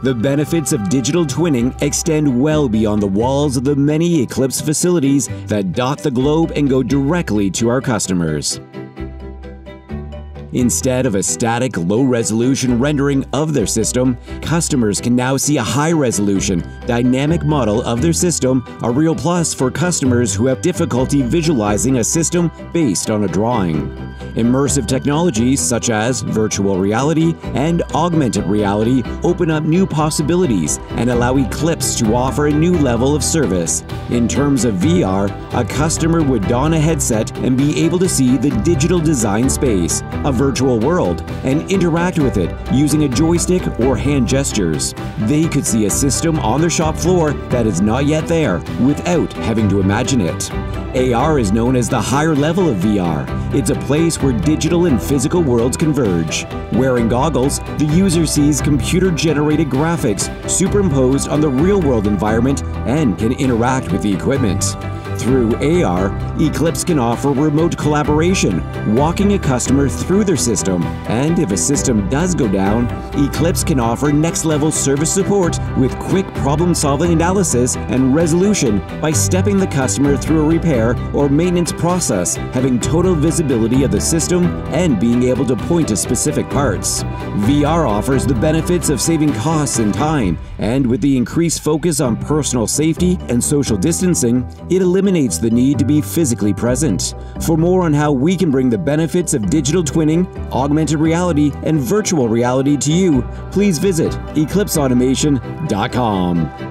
The benefits of digital twinning extend well beyond the walls of the many Eclipse facilities that dot the globe and go directly to our customers. Instead of a static, low resolution rendering of their system, customers can now see a high resolution, dynamic model of their system, a real plus for customers who have difficulty visualizing a system based on a drawing. Immersive technologies such as virtual reality and augmented reality open up new possibilities and allow Eclipse to offer a new level of service. In terms of VR, a customer would don a headset and be able to see the digital design space, a virtual world, and interact with it using a joystick or hand gestures. They could see a system on their shop floor that is not yet there without having to imagine it. AR is known as the higher level of VR. It's a place where digital and physical worlds converge. Wearing goggles, the user sees computer generated graphics superimposed on the real world environment and can interact with the equipment. Through AR, Eclipse can offer remote collaboration, walking a customer through their system. And if a system does go down, Eclipse can offer next level service support with quick problem solving analysis and resolution by stepping the customer through a repair or maintenance process, having total visibility of the system and being able to point to specific parts. VR offers the benefits of saving costs and time, and with the increased focus on personal safety and social distancing, it eliminates eliminates the need to be physically present. For more on how we can bring the benefits of digital twinning, augmented reality, and virtual reality to you, please visit eclipseautomation.com.